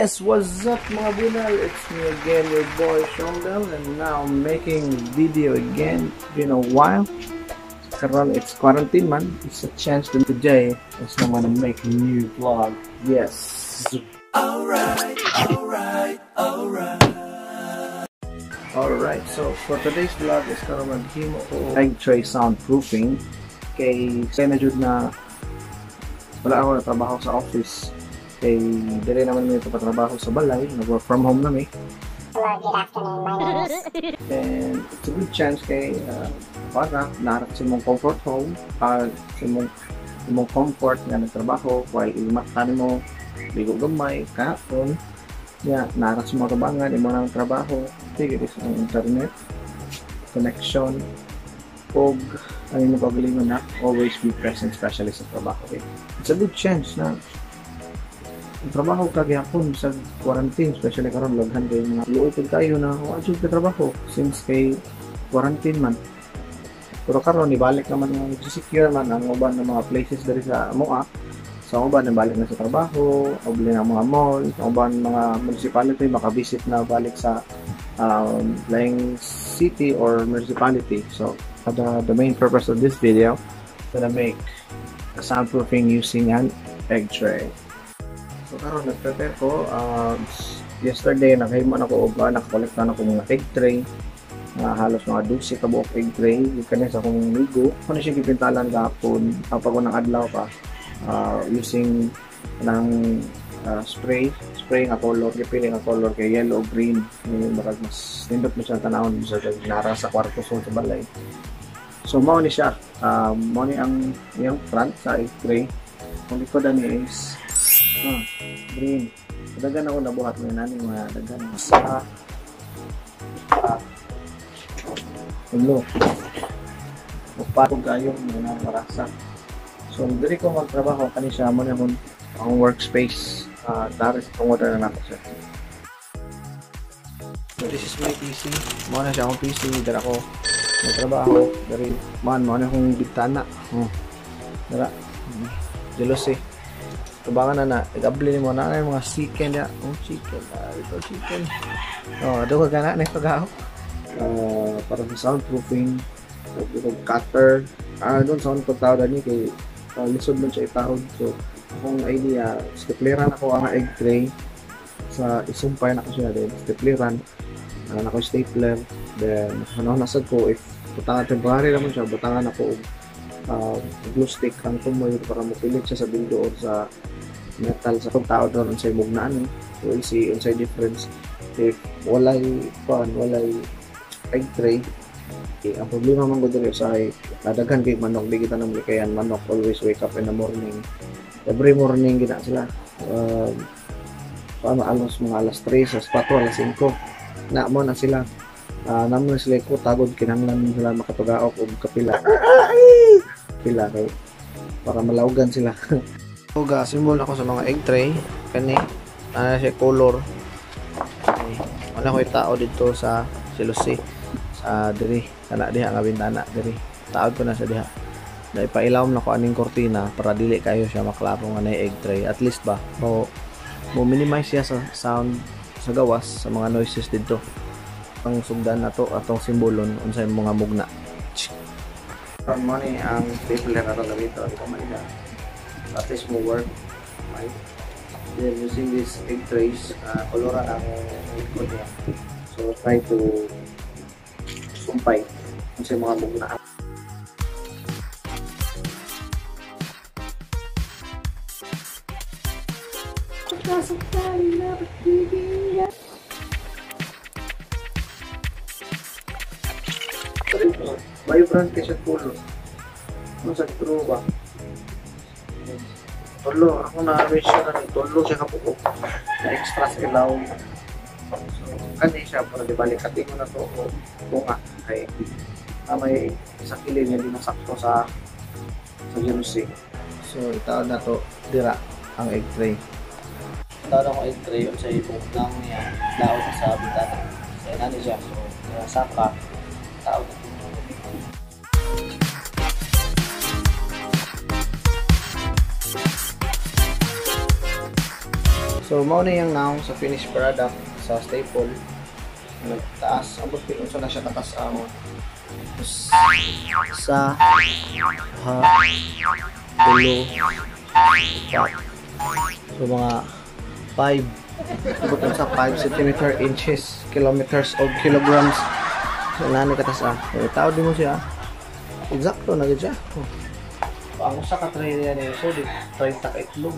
Yes, what's up mga bunal? It's me again, your boy Shondel, and now I'm making video again. Been a while. Karon, it's quarantine man. It's a chance to today. I'm gonna make a new vlog. Yes. Alright, alright, alright. Alright, so for today's vlog is karon maghimo ko egg tray soundproofing kay jud na wala ako na trabaho sa office kay dire naman may patrabaho sa balay nag-work from home nami Hello, good afternoon. My name is and it's a good chance kay uh, para narat sa mong comfort home uh, sa mong sa mong comfort nga nagtrabaho while imata mo ligo gamay kahapon ya narat sa mga tabangan imo nang trabaho sige sa internet connection og ang imo pagalingon na always be present especially sa trabaho eh. it's a good chance na trabaho ka gyapon sa quarantine especially karon laghan kay mga luoy kayo na wa jud ka trabaho since kay quarantine man. Pero karon ibalik naman nga secure man ang uban ng mga places diri sa MOA. Sa uban na balik na sa trabaho obli ng mga mall. Sa uban mga municipality makabisit na balik sa um, laing city or municipality. So the, the main purpose of this video gonna make soundproofing using an egg tray So karon nag-prepare ko. Uh, yesterday nakahimo na ko og uh, nakakolekt na ako mga egg tray. Uh, halos mga 12 ka buok egg tray. Kani sa akong ligo. Ko na siya gipintalan gapon kapag unang adlaw pa uh, using ng uh, spray. Spray nga color gipili nga color kay yellow green. Yung marag mas nindot mo siya tanawon sa nara sa kwarto so sa balay. So mao ni siya. Uh, mao ni ang yung front sa egg tray. Kung likod ni is Ah, green. Dagan ako nabuhat mo nani mga dagan sa ah, ulo. Upatog kayo mga marasa. So, diri ko magtrabaho kani siya mo na akong ang workspace. Uh, dari sa pangoda na nato siya. So, this is my PC. Mo na siya akong PC. Dara ko magtrabaho. Dari man, mo na akong bitana. Oh. Dara. Jealousy. Tubangan na na, igabli mo na yung mga chicken ya. Oh, chicken. Ah, ito chicken. Oh, ado ka na ito gaho. Uh, para sa soundproofing, ito cutter. Ah, doon sound ko tawag ni kay uh, lisod mo siya itahod. So, akong idea, stepleran ako ang egg tray sa isumpay na ko siya din. Stepleran. Uh, na ko stapler. Then, ano nasad ko if butangan temporary naman siya, butangan ako uh, glue stick ang tumoy para mapilit siya sa bildo or sa metal sa tao doon unsay mugnaan eh. so see unsay difference. If walay pan walay egg tray okay, ang problema man gud diri sa ay kadaghan kay manok di kita nang likayan manok always wake up in the morning. Every morning gina sila. Um, paano alas mga alas 3 sa 4 alas 5 na mo na sila. Uh, naman sila ko tagod kinanglan sila makatugaok og kapila pila para malawgan sila. So ga symbol ako sa mga egg tray. Kani ana siya color. Okay. ana ko tao dito sa silusi. Sa diri. Kana diha nga bintana diri. Taod ko na sa diha. Dahil pailawom na ko aning kortina para dili kayo siya maklaro nga egg tray. At least ba mo mo minimize siya sa sound sa gawas sa mga noises dito. Ang sugdan na to atong simbolon unsay mga mugna from money ang stapler na ito dito ito man siya at least mo work right? Then using this egg trays uh, koloran ang ikot niya. So try to sumpay sa mga mugna Vibrant kasi pulo. Ano sa true ba? Tolo, ako na-arrange siya na tolo siya kapuko. Na extra sa ilaw. So, kani siya para di balik kating mo na to o bunga kay na may sa kilid niya di masakto sa sa jealousy. So, itaw na to dira ang egg tray. Tawag ako egg tray yun sa ibong nang niya laot sa bitana. Kaya nani siya. So, saka tawag So, mao na yung now sa finished product sa staple. Nagtaas. Abot pilon sa na siya katas amon. Sa ha tulo. So, mga 5 abot sa 5 cm inches kilometers o kilograms so nani katas ah so, tao mo siya eksakto na gid oh. ang usa ka tray niya ni so di tray ta ka itlog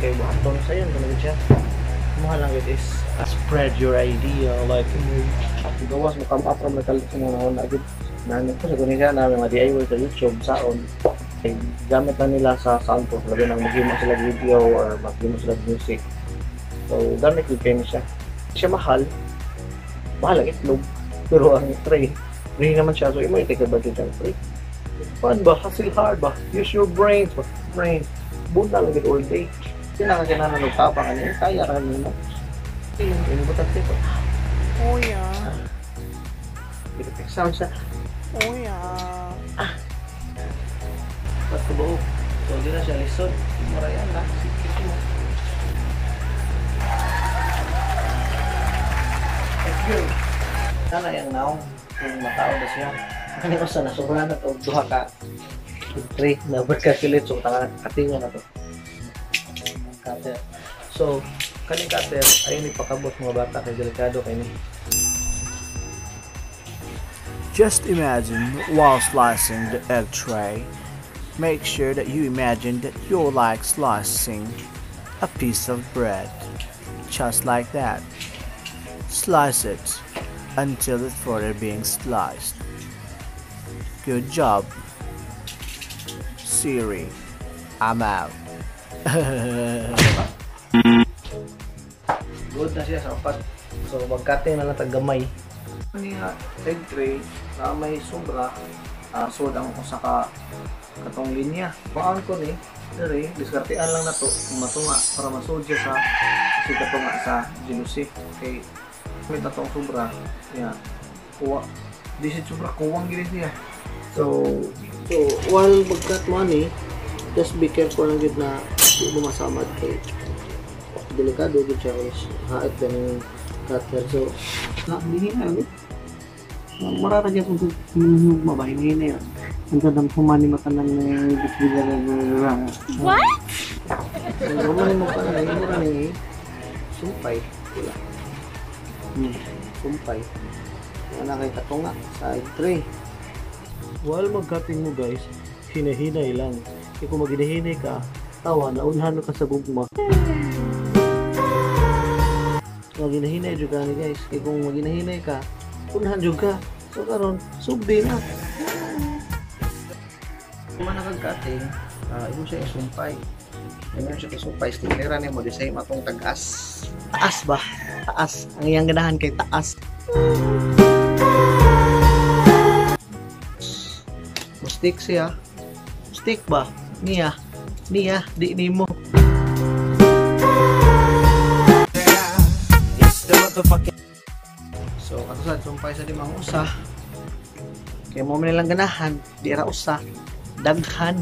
kay buhaton sa yan kanang siya. Mahal lang it is uh, spread your idea like gawas mo kam up from nakalit sa mga na gid. Nani ko sa kunin siya namin mga DIY sa YouTube saon. Ay, gamit na nila sa sound ko. Labi nang maghimo sila video or maghimo sila music. So, gamit yung kayo siya. Siya mahal. Mahal ang itlog. Pero ang tray, free naman siya. So, imo i-take advantage ng tray. Fun ba? Hustle hard ba? Use your brains ba? Brains. Bunda lang gid all day. Sila ka kailangan ng tapang ano. Kaya ka nila. Yung inibutan dito. Oh yeah. Dito sound siya. Oh yeah. Ba't ka buo? So, di na siya lisod. Marayan na. Sikit mo. Thank you. Sana yung naong kung matao na siya. Ano ko sana, sobrang na to. Duha ka. Three na berkakilit. So, tanga katinga na to. Cutter. So, kaning cutter, ayun ipakabot mga bata kay delikado kay. Just imagine while slicing the egg tray, make sure that you imagine that you're like slicing a piece of bread. Just like that. Slice it until it's further being sliced. Good job. Siri, I'm out. Good na siya sa upat. So, mag-cutting na lang tag-gamay. Ano nga, egg tray, na may sobra, uh, so ang ko sa ka, katong linya. Paon ko ni, Dari, diskartean lang na to, kung matunga, para masudya sa, kasi katunga sa jealousy. Okay, may tatong sobra, yeah, kuwa, di siya sobra, kuwang gini siya. So, so, while mag-cut mo ani, just be careful lang gid na di mo masamad kay delikado gid siya is hait ba ng cutter so na hindi na ano marara dyan kung yung mabay hindi na yun. Ang gandang pumani matanan na yung bisbila na What? ang rumani mo pa na yung mura ni sumpay. Wala. Hmm. Sumpay. Wala kay katunga. Sa egg tray while mag-cutting mo guys hinahinay lang. Kaya kung maghinahinay ka tawa naunhan ka sa gugma. Maginahinay jud ka ni guys. Kay kung maginahinay ka unahan jud ka. So karon subdi na. Kung man nagkating uh, imo siya isumpay Imo siya isumpay stickera ni mo di sa atong tagas taas ba? Taas. Ang iyang ganahan kay taas. Stick siya. Stick ba? Niya niya di nimo So, katusad, sumpay sa limang usa. Kaya mo man nilang ganahan, di ra usa, daghan.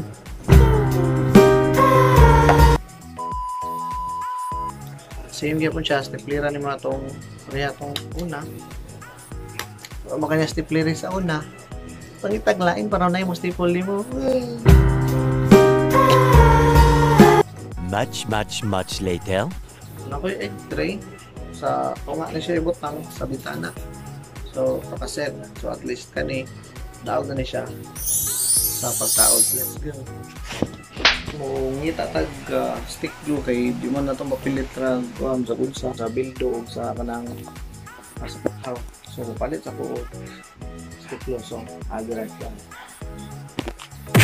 Same gyapon siya, stiplera ni mga tong pareha tong una. Makanya stiplera sa una. Pangitag lain para na yung staple nimo. Much, much, much later. Ako yung egg tray sa tunga na siya ibutang sa bitana. So, pakaset. So, at least kani, daog na ni siya sa pagtaod. Let's go. Kung ngita tag uh, stick glue kay di man na itong mapilit ra um, sa unsa, sa bildo o sa kanang uh, sa. So, palit sa ko stick glue. So, agarag lang.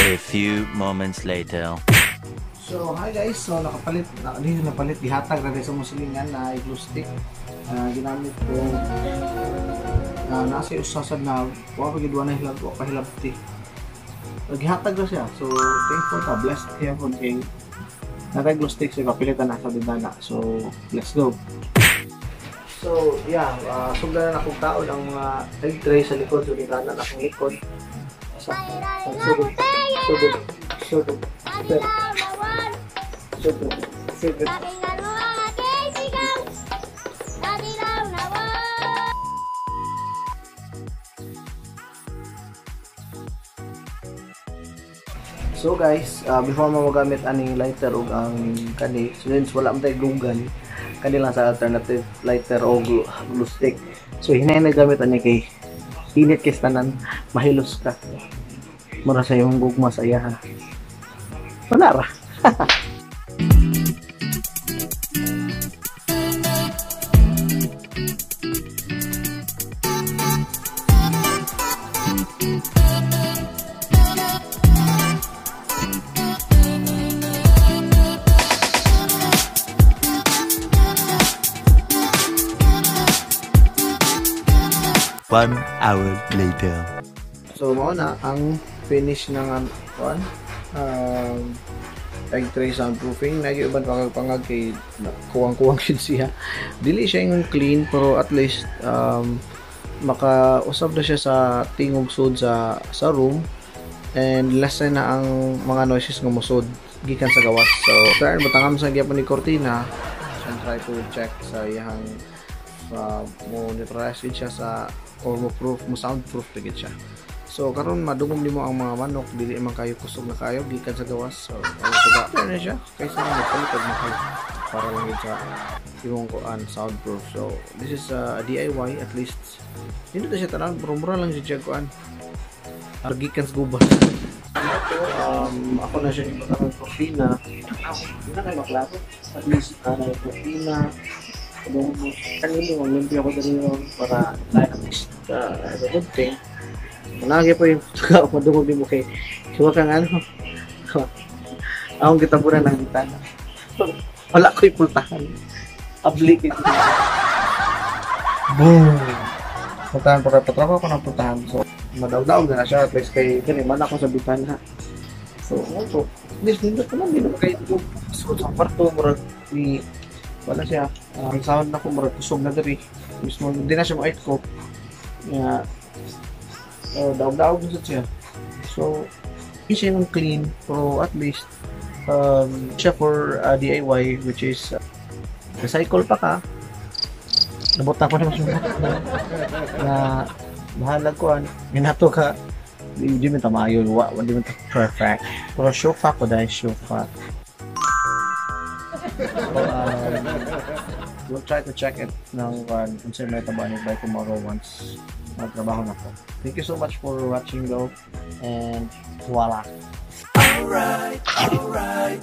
A few moments later. So, hi guys. So, nakapalit, na, dito napalit, dihatag na sa musilingan na glue stick. Uh, ginamit ko uh, nasa usasad na wa pa gidwa na hilab, wa pa hilabti. Naghihatag na siya. So, thankful ka, blessed kaya po kay natay glue stick siya kapilitan na sa bintana. So, let's go. So, yeah, uh, sugdan na akong taon ang mga egg tray sa likod, so na na akong likod. Sa, ang sugod, sugod, sugod, sugod, sugod. So guys, uh, before mo magamit aning lighter ug ang kani, since wala man tayo glugan, kani lang sa alternative lighter o glue, glue stick. So hinay na gamit ani kay init kay tanan, mahilos ka. Mura sa yung gugma sa iya ha. Wala ra. One hour later. So mao na ang finish ng um, kuan um egg tray soundproofing na yung iban pangag pangag kay kuwang-kuwang yun siya. Dili siya yung clean pero at least um, makausap na siya sa tingog sud sa sa room. And less na ang mga noises nga musod gikan sa gawas. So turn butangam sa gyapon ni Cortina. And try to check sa iyang uh, mo neutralize siya sa or mo proof mo soundproof na gid siya So karon madungog nimo ang mga manok dili man kayo kusog na kayo gikan sa gawas. So ano sa ga na siya kaysa na magpalikod mo kayo para lang yun sa imong kuan soundproof. So this is a DIY at least. Hindi na siya tanan mura lang siya kuan. Argikan sa gubat. Um, ako na siya yung ng profina. Hindi na kayo maklaro. At least, na yung profina. Kung kanino, mag-limpyo ako dali yun para uh, as a good thing. Managi po yung pagka madungog din mo kay Suwa kang ano. Akong kitapunan ng bintana. Wala ko yung pultahan. Public ito. Boom! Pultahan para patrabaho ko ng pultahan. So, madaw-daw na siya. At least kay kaniman ako sa bintana. So, po. At least nindot naman. Hindi naman kayo ito. So, sa kwarto, murag ni wala siya. Ah, Ang sound na ko, murag kusog na diri. Mismo, hindi na siya ma ko. Nga, uh, daog-daog na siya. So, hindi siya yung clean, pero at least, um, siya for uh, DIY, which is, uh, recycle pa ka, nabutan ko naman siya na, bahalag ko, ano, minato ka, hindi mo tamayo, wa, mo perfect. Pero shofa ko dahil shofa. So, um, we'll try to check it ng uh, kung saan may tabanig by tomorrow once magtrabaho na po. Thank you so much for watching though and voila! Alright, alright,